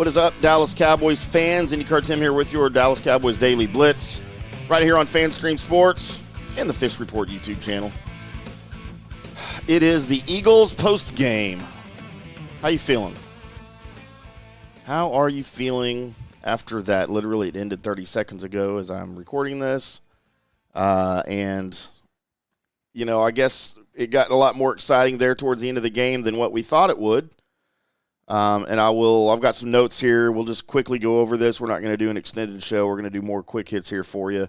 What is up, Dallas Cowboys fans? IndyCar Tim here with your Dallas Cowboys Daily Blitz, right here on FanStream Sports and the Fish Report YouTube channel. It is the Eagles post game. How you feeling? How are you feeling after that? Literally, it ended 30 seconds ago as I'm recording this, uh, and you know, I guess it got a lot more exciting there towards the end of the game than what we thought it would. Um, and I will. I've got some notes here. We'll just quickly go over this. We're not going to do an extended show. We're going to do more quick hits here for you,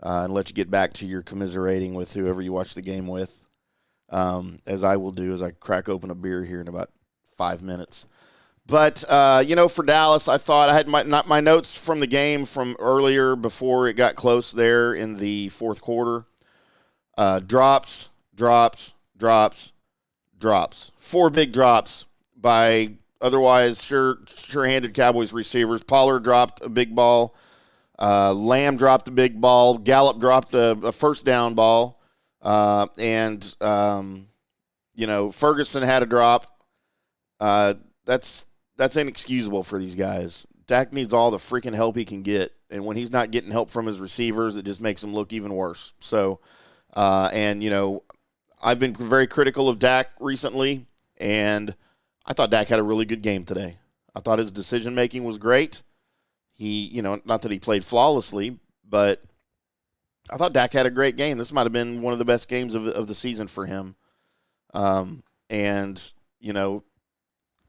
uh, and let you get back to your commiserating with whoever you watch the game with. Um, as I will do as I crack open a beer here in about five minutes. But uh, you know, for Dallas, I thought I had my not my notes from the game from earlier before it got close there in the fourth quarter. Uh, drops, drops, drops, drops. Four big drops by otherwise sure sure-handed Cowboys receivers. Pollard dropped a big ball. Uh, Lamb dropped a big ball. Gallup dropped a, a first down ball, uh, and um, you know Ferguson had a drop. Uh, that's that's inexcusable for these guys. Dak needs all the freaking help he can get, and when he's not getting help from his receivers, it just makes him look even worse. So, uh, and you know, I've been very critical of Dak recently, and I thought Dak had a really good game today. I thought his decision making was great. He, you know, not that he played flawlessly, but I thought Dak had a great game. This might have been one of the best games of, of the season for him. Um, and, you know,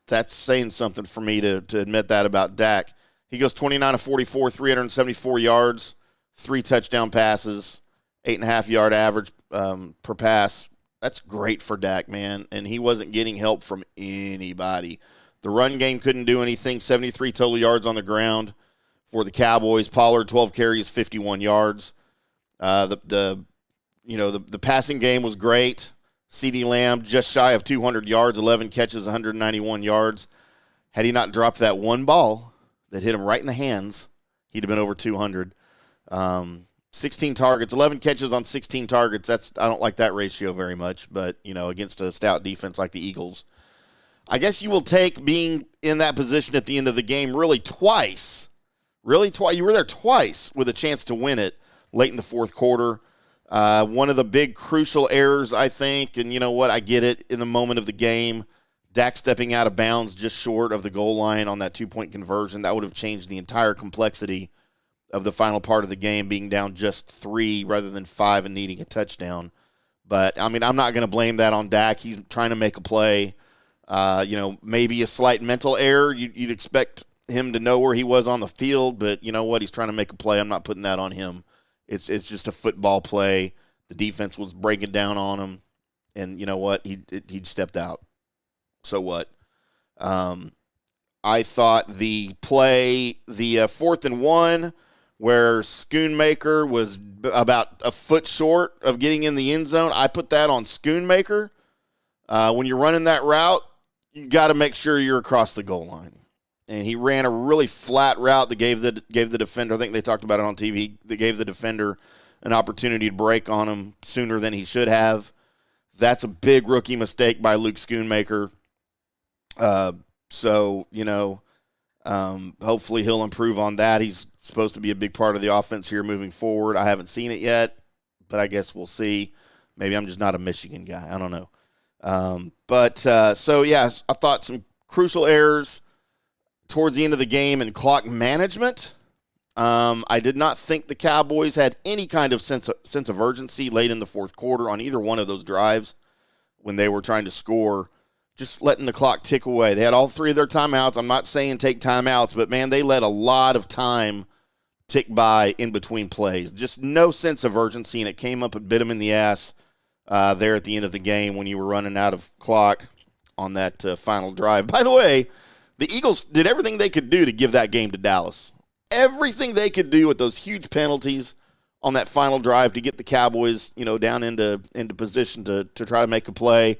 that's saying something for me to, to admit that about Dak. He goes 29 to 44, 374 yards, three touchdown passes, eight and a half yard average um, per pass, that's great for Dak, man. And he wasn't getting help from anybody. The run game couldn't do anything. 73 total yards on the ground for the Cowboys. Pollard 12 carries, 51 yards. Uh, the the you know the the passing game was great. CeeDee Lamb just shy of 200 yards, 11 catches, 191 yards. Had he not dropped that one ball that hit him right in the hands, he'd have been over 200. Um, 16 targets, 11 catches on 16 targets. That's I don't like that ratio very much, but you know, against a stout defense like the Eagles, I guess you will take being in that position at the end of the game really twice. Really twice. You were there twice with a chance to win it late in the fourth quarter. Uh, one of the big crucial errors, I think, and you know what? I get it in the moment of the game. Dak stepping out of bounds just short of the goal line on that two point conversion. That would have changed the entire complexity of the final part of the game being down just three rather than five and needing a touchdown. But I mean, I'm not going to blame that on Dak. He's trying to make a play. Uh, you know, maybe a slight mental error. You, would expect him to know where he was on the field, but you know what? He's trying to make a play. I'm not putting that on him. It's it's just a football play. The defense was breaking down on him, and you know what? He he stepped out. So what? Um, I thought the play, the uh, fourth and one where Schoonmaker was about a foot short of getting in the end zone. I put that on Schoonmaker. Uh, when you're running that route, you got to make sure you're across the goal line. And he ran a really flat route that gave the gave the defender. I think they talked about it on TV. That gave the defender an opportunity to break on him sooner than he should have. That's a big rookie mistake by Luke Schoonmaker. Uh, so you know, um, hopefully he'll improve on that. He's supposed to be a big part of the offense here moving forward. I haven't seen it yet, but I guess we'll see. Maybe I'm just not a Michigan guy. I don't know. Um, but uh, so yeah, I thought some crucial errors towards the end of the game and clock management. Um, I did not think the Cowboys had any kind of sense of, sense of urgency late in the fourth quarter on either one of those drives when they were trying to score just letting the clock tick away. They had all three of their timeouts. I'm not saying take timeouts, but man, they let a lot of time tick by in between plays. Just no sense of urgency, and it came up and bit them in the ass uh, there at the end of the game when you were running out of clock on that uh, final drive. By the way, the Eagles did everything they could do to give that game to Dallas. Everything they could do with those huge penalties on that final drive to get the Cowboys, you know, down into into position to to try to make a play.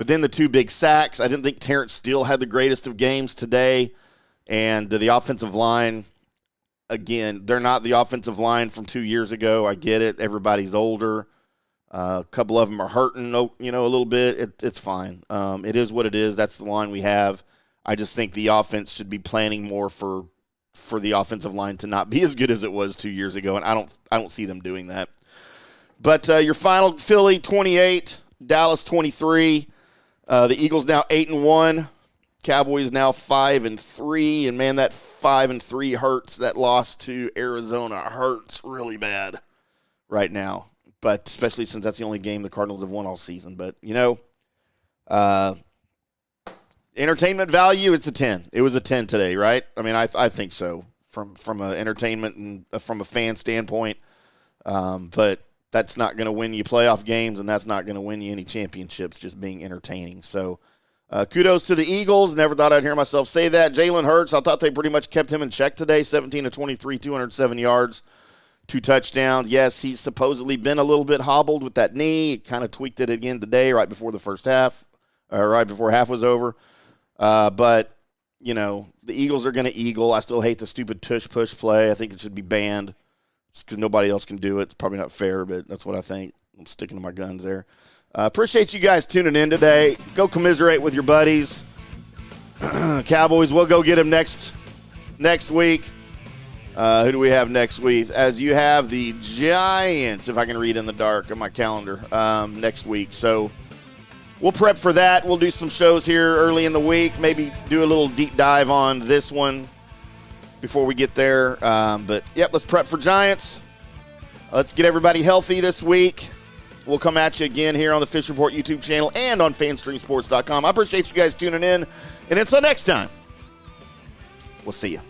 But then the two big sacks. I didn't think Terence Steele had the greatest of games today. And the offensive line, again, they're not the offensive line from two years ago. I get it. Everybody's older. Uh, a couple of them are hurting, oh, you know, a little bit. It, it's fine. Um, it is what it is. That's the line we have. I just think the offense should be planning more for for the offensive line to not be as good as it was two years ago, and I don't I don't see them doing that. But uh, your final Philly 28, Dallas 23. Uh, the Eagles now eight and one. Cowboys now five and three, and man, that five and three hurts. That loss to Arizona hurts really bad right now. But especially since that's the only game the Cardinals have won all season. But you know, uh, entertainment value, it's a ten. It was a ten today, right? I mean, I I think so from from an entertainment and uh, from a fan standpoint. Um, but that's not going to win you playoff games, and that's not going to win you any championships. Just being entertaining. So. Uh, kudos to the Eagles. Never thought I'd hear myself say that. Jalen Hurts, I thought they pretty much kept him in check today 17 to 23, 207 yards, two touchdowns. Yes, he's supposedly been a little bit hobbled with that knee. Kind of tweaked it again today, right before the first half, or right before half was over. Uh, but, you know, the Eagles are going to eagle. I still hate the stupid tush push play. I think it should be banned because nobody else can do it. It's probably not fair, but that's what I think. I'm sticking to my guns there. Uh, appreciate you guys tuning in today. Go commiserate with your buddies. Cowboys, we'll go get them next next week. Uh, who do we have next week? As you have the Giants, if I can read in the dark on my calendar, um, next week. So we'll prep for that. We'll do some shows here early in the week. Maybe do a little deep dive on this one before we get there. Um, but yep, let's prep for Giants. Let's get everybody healthy this week. We'll come at you again here on the Fish Report YouTube channel and on fanstreamsports.com. I appreciate you guys tuning in. And until next time, we'll see you.